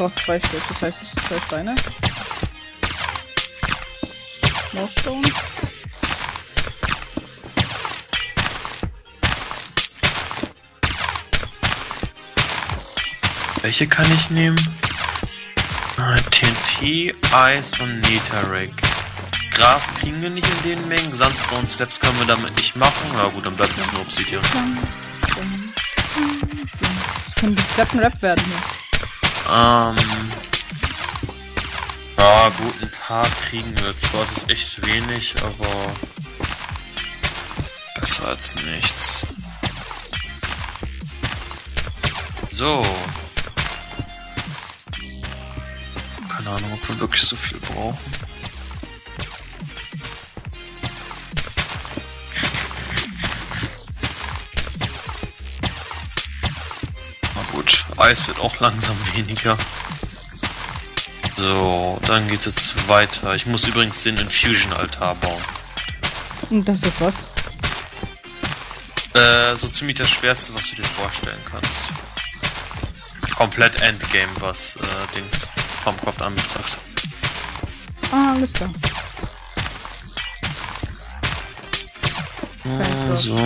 brauche zwei Stück, das heißt zwei Steine. More Stone. Welche kann ich nehmen? Ah, TNT, Eis und Netherrack. Gras kriegen wir nicht in den Mengen. Sandstone Steps können wir damit nicht machen. Na gut, dann bleibt es nur Obsidian. Das könnte Captain Rap werden hier. Ähm. Ja, gut, ein paar kriegen wir. Zwar ist es echt wenig, aber. Besser als nichts. So. Keine Ahnung, ob wir wirklich so viel brauchen. Eis wird auch langsam weniger. So, dann geht es jetzt weiter. Ich muss übrigens den Infusion-Altar bauen. Und das ist was? Äh, so ziemlich das Schwerste, was du dir vorstellen kannst. Komplett Endgame, was äh, Dings Formcraft anbetrifft. Ah, alles klar. Ah, so.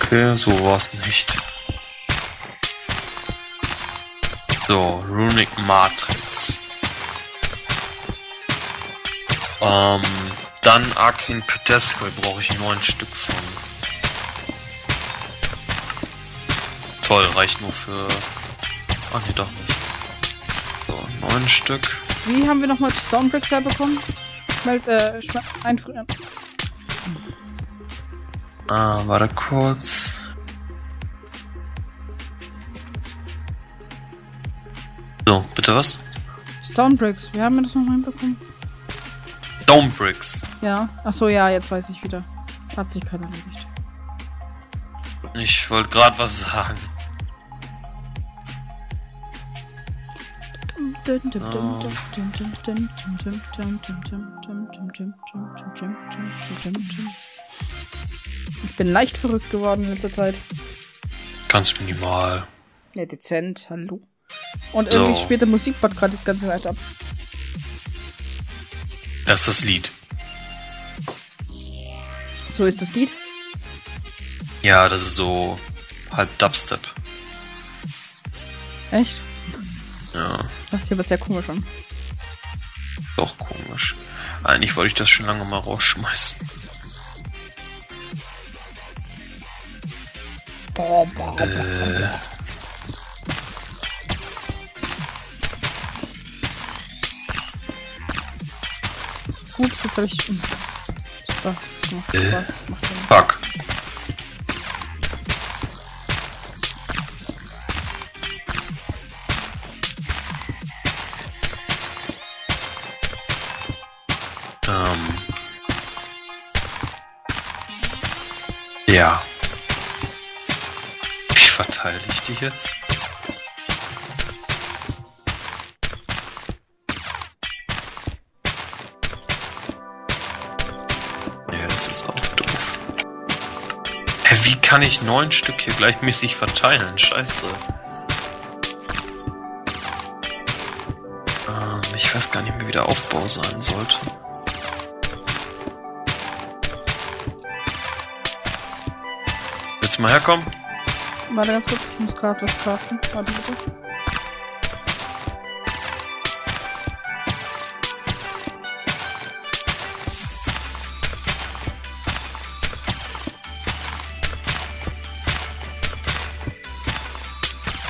Okay, so war's nicht. So, Runic Matrix. Ähm, dann Arcane Pedestal brauche ich neun Stück von. Toll, reicht nur für. Ah nee, doch nicht. So, neun Stück. Wie haben wir nochmal die Stonebricks herbekommen? Meld, äh, einfrieren. Ah, warte kurz. So, bitte was? Stonebricks, wie haben wir das nochmal hinbekommen? Dome Bricks. Ja. Achso, ja, jetzt weiß ich wieder. Hat sich keiner erledigt. Ich wollte gerade was sagen. Ich bin leicht verrückt geworden in letzter Zeit. Ganz minimal. Ja, dezent, hallo. Und So. irgendwie spielt der Musikbot gerade das ganze Zeit ab. Das ist das Lied. So ist das Lied. Ja, das ist so halb Dubstep. Echt? Ja, Das ist hier was sehr komisch an. doch komisch. Eigentlich wollte ich das schon lange mal rausschmeißen. Äh, Ups, jetzt habe ich. Super, das macht Äh. Spaß. Das macht Sinn. fuck. Ähm. Ja. Wie verteile ich die jetzt? Wie kann ich neun Stück hier gleichmäßig verteilen? Scheiße. Ähm, ich weiß gar nicht mehr, wie der Aufbau sein sollte. Willst du mal herkommen? Warte ganz kurz, ich muss gerade was craften. Warte bitte.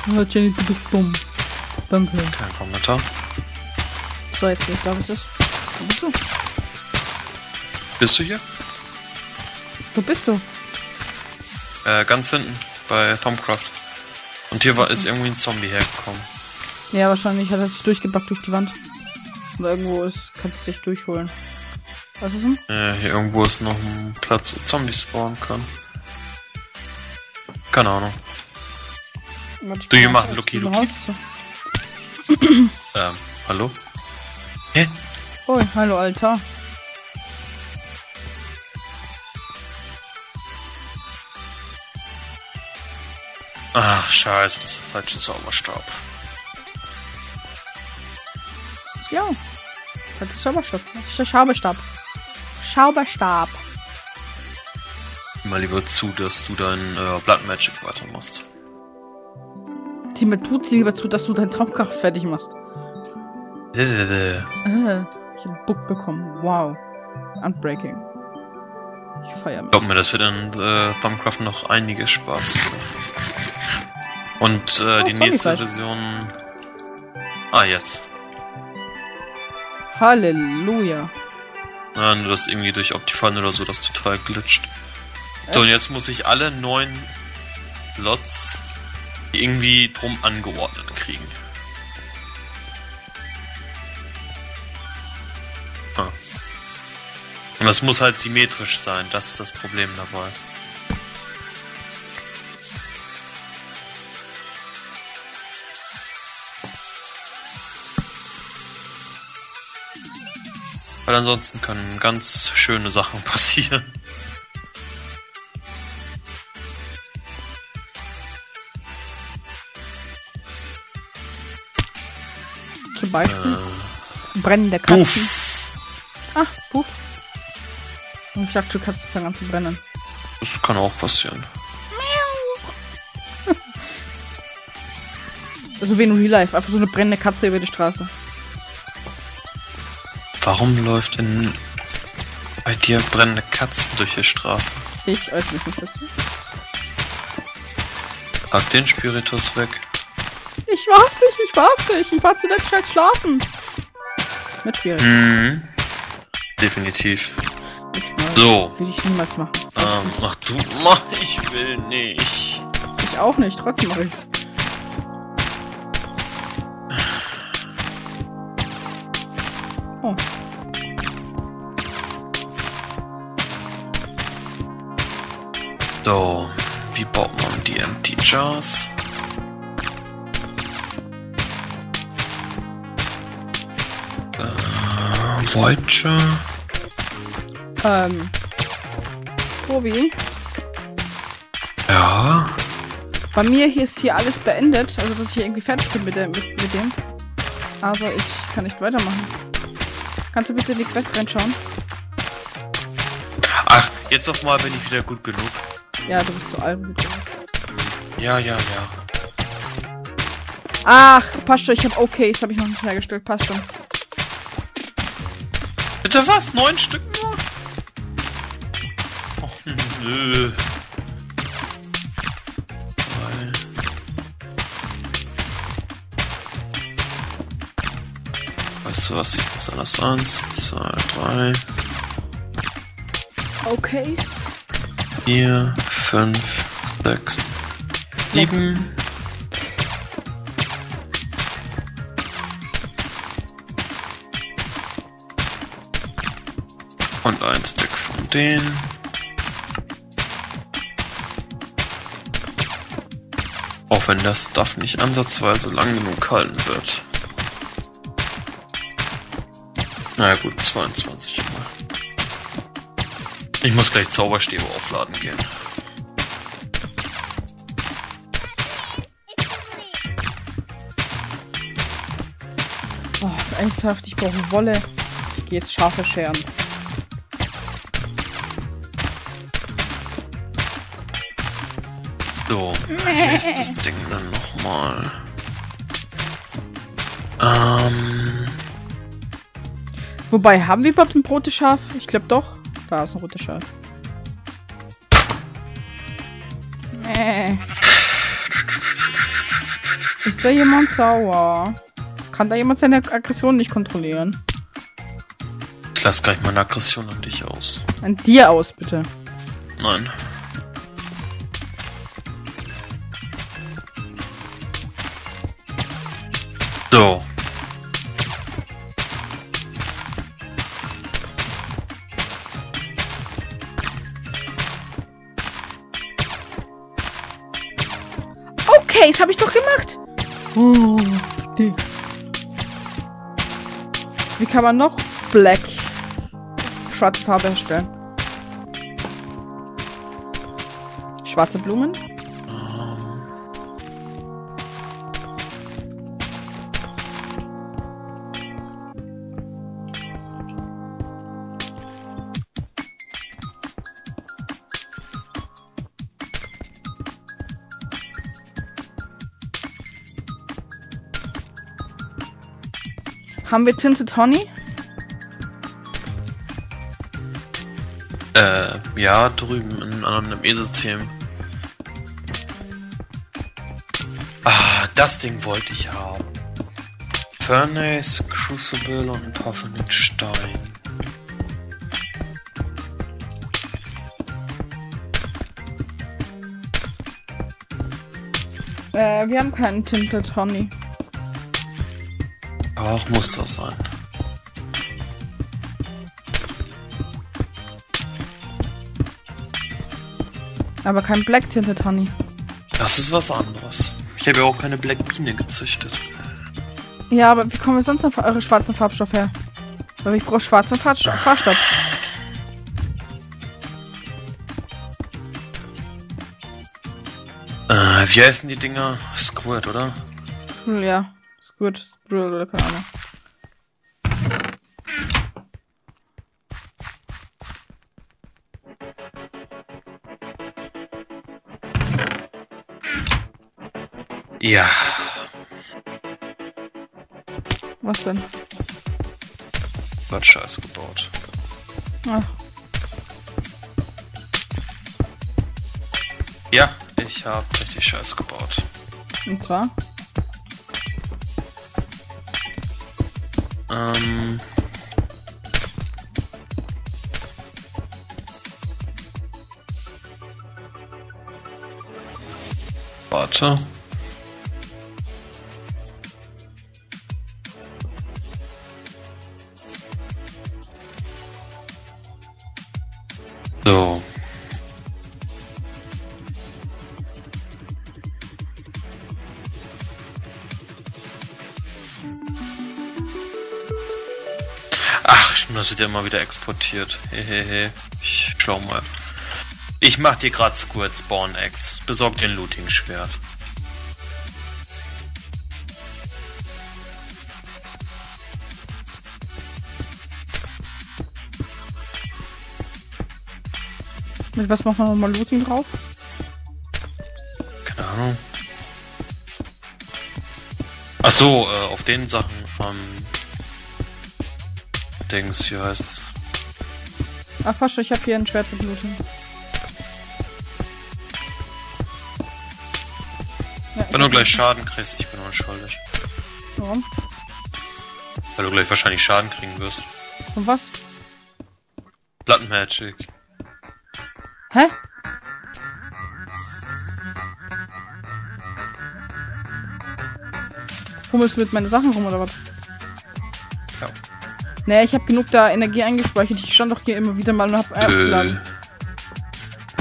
Ja, Jenny, du bist dumm. Danke. Kein Kommentar. So, jetzt geht's, glaube ich, das. Wo bist du? Bist du hier? Wo bist du? Äh, ganz hinten bei Thumbcraft. Und hier war ist irgendwie ein Zombie hergekommen. Ja, wahrscheinlich hat er sich durchgebackt durch die Wand. Aber irgendwo ist, kannst du dich durchholen. Was ist denn? Äh, hier irgendwo ist noch ein Platz, wo Zombies spawnen kann. Keine Ahnung. Ich Do you machen Lucky Lucky? Ähm, hallo? Hä? Oh, hallo, Alter. Ach, scheiße, das ist der falsche Zauberstab. Ja. Das ist Zauberstab. Das ist Schaubestab. Schauberstab. Mal lieber zu, dass du dein äh, Blood Magic weitermachst. Sieh mir lieber zu, dass du dein Traumkraft fertig machst. Äh, Äh, ich hab einen Book bekommen. Wow. Unbreaking. Ich feier mich. Glaub mir, das wird in äh, Thumbcraft noch einiges Spaß. Und äh, Oh, die nächste. Version. Ah, jetzt. Halleluja. Ja, nur das irgendwie durch Optifine oder so, das total glitscht. So, und jetzt muss ich alle neun Lots irgendwie drum angeordnet kriegen. Ah. Und das muss halt symmetrisch sein, das ist das Problem dabei. Weil ansonsten können ganz schöne Sachen passieren. Zum Beispiel Äh, brennende Katzen. Puff. Ach, puff. Und ich dachte, Katzen fangen an zu brennen. Das kann auch passieren. Also wie in Real Life. Einfach so eine brennende Katze über die Straße. Warum läuft in bei dir brennende Katzen durch die Straße? Ich äußere mich nicht dazu. Pack den Spiritus weg. Ich war's nicht, ich war's nicht. Ich war zuletzt schnell schlafen. Mit schwierig. Mhm. Definitiv. So. Will ich niemals machen. Ähm, ach du, mach, ich will nicht. Ich auch nicht, trotzdem mach ich's. Oh. So, wie baut man die Empty Jars? Voyager. Ähm. Tobi, Ja. bei mir hier ist hier alles beendet. Also, dass ich hier irgendwie fertig bin mit, der, mit, mit dem. Aber ich kann nicht weitermachen. Kannst du bitte in die Quest reinschauen? Ach, jetzt auf mal bin ich wieder gut genug. Ja, du bist zu alt. Ja, ja, ja. Ach, passt schon. Ich hab OKs, habe ich noch nicht hergestellt. Passt schon. Bitte was? Neun Stück nur? Och, nö. Weißt du was? Ich muss anders. Eins, zwei, drei, OKs? vier, fünf, sechs, sieben. Und ein Stick von denen. Auch wenn das Stuff nicht ansatzweise lang genug halten wird. Na gut, 22 Mal. Ich muss gleich Zauberstäbe aufladen gehen. Oh, ernsthaft, ich brauche Wolle. Ich gehe jetzt Schafe scheren. So, wie ist das Ding dann nochmal? Ähm, Wobei, haben wir überhaupt ein rotes Schaf? Ich glaube doch. Da ist ein rotes Schaf. Äh. Ist da jemand sauer? Kann da jemand seine Aggression nicht kontrollieren? ich lasse gleich meine Aggression an dich aus. An dir aus, bitte. Nein. So. Okay, das habe ich doch gemacht. Oh, dick. Wie kann man noch Black schwarze Farbe herstellen? Schwarze Blumen? Haben wir Tinted Honey? Äh, ja, drüben in einem E-System. Ah, das Ding wollte ich haben. Furnace, Crucible und ein paar von den Steinen. Äh, wir haben keinen Tinted Honey. Muss das sein. Aber kein Black Tinted Honey. Das ist was anderes. Ich habe ja auch keine Black Biene gezüchtet. Ja, aber wie kommen wir sonst auf eure schwarzen Farbstoff her? Weil ich brauche schwarzen Farbstoff. Farbstoff. Äh, wie heißen die Dinger? Squirt, oder? Skrill, ja. Squid, Skrill oder keine Ahnung. Ja. Was denn? Hat Scheiß gebaut. Ach, Ja, ich habe richtig Scheiß gebaut. und zwar? Ähm. Warte. Wird ja immer wieder exportiert. Hehehe. Ich schau mal. Ich mach dir grad Squirt Spawn X. Besorg dir ein Looting-Schwert. Mit was machen wir nochmal Looting drauf? Keine Ahnung. Ach so, äh, auf den Sachen. Ähm, Dings, wie heißt's? Ach, fast, ich habe hier ein Schwert mit Looting. Ja, Wenn du gleich Schaden kriegst, ich bin unschuldig. Warum? Weil du gleich wahrscheinlich Schaden kriegen wirst. Und was? Blood Magic. Hä? Fummelst du mit meinen Sachen rum oder was? Ja. Nee, ich habe genug da Energie eingespeichert. Ich stand doch hier immer wieder mal und hab Äh, aufgeladen.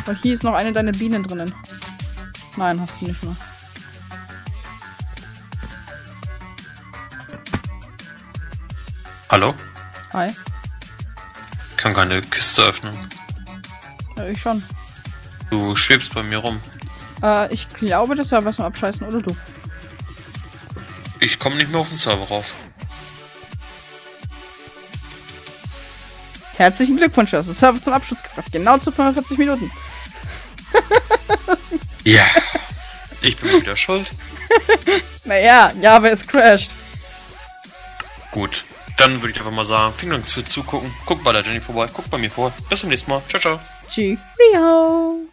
Weil hier ist noch eine deiner Bienen drinnen. Nein, hast du nicht mehr. hallo? Hi. Ich kann keine Kiste öffnen. Ja, ich schon. Du schwebst bei mir rum. Äh, ich glaube, das soll was am Abscheißen, oder du? Ich komme nicht mehr auf den Server rauf. Herzlichen Glückwunsch, du hast den Server zum Abschluss gebracht. Genau zu 45 Minuten. Ja. Ich bin wieder schuld. Naja, Java ist crashed. Gut. Dann würde ich einfach mal sagen, vielen Dank fürs Zugucken. Guckt bei der Jenny vorbei, guckt bei mir vor. Bis zum nächsten Mal. Ciao, ciao. Cheerio.